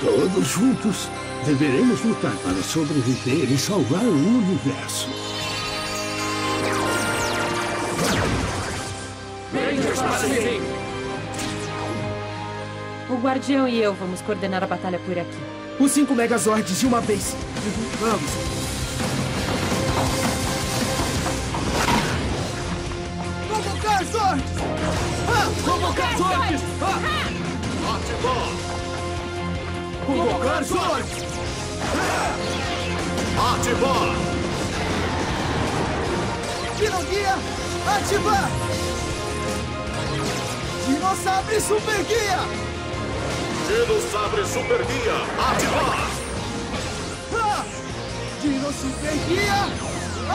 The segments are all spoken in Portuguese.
Todos juntos, deveremos lutar para sobreviver e salvar o universo. O Guardião e eu vamos coordenar a batalha por aqui. Os cinco Megazords de uma vez. Vamos. Convocar Zords! Ah, convocar Zords! Ah! Ativar! Zords! Ativar! Dinoguia, ativar! Dinossauro Super Guia! Dino Sabre Super Guia, ativar! Ah! Dino Super Guia,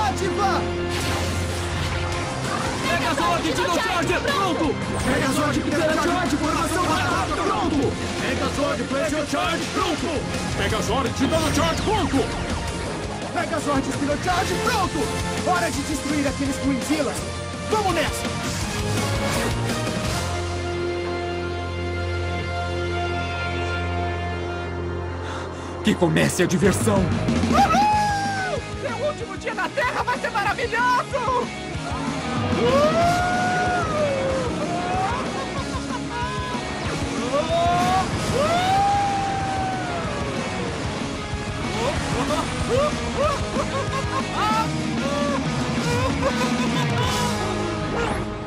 ativar! Megazord Dino Charger, pronto! Megazord Pteranodon, formação rápida, pronto! Megazord Pleasure Charge, pronto! Megazord Dino Charge, pronto! Megazord Spinocharge, pronto! Hora de destruir aqueles Quinzillas! Vamos nessa! Que comece a diversão! Uhul! Seu último dia na Terra vai ser maravilhoso!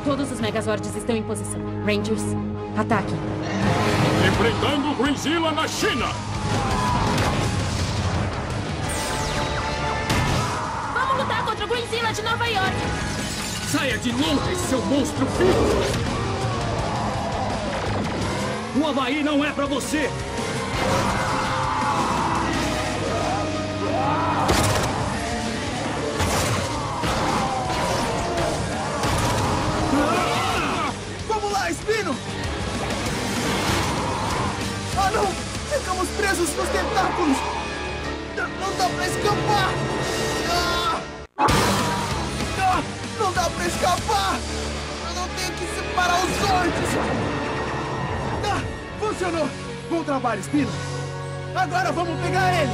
Todos os Megazords estão em posição. Rangers, ataque. Enfrentando Greenzilla na China! Vamos lutar contra o Greenzilla de Nova York. Saia de longe, seu monstro vivo! O Havaí não é pra você! Ah, não! Ficamos presos nos tentáculos! Não dá pra escapar! Ah! Ah! Não dá pra escapar! Eu não tenho que separar os Zords! Ah! Funcionou! Bom trabalho, Espino! Agora vamos pegar ele!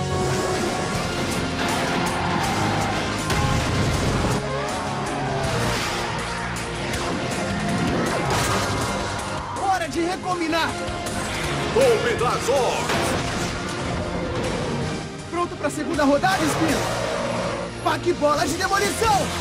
Hora de recombinar! Golpe da Zord! Pronto pra segunda rodada, Espino? Paque bola de demolição!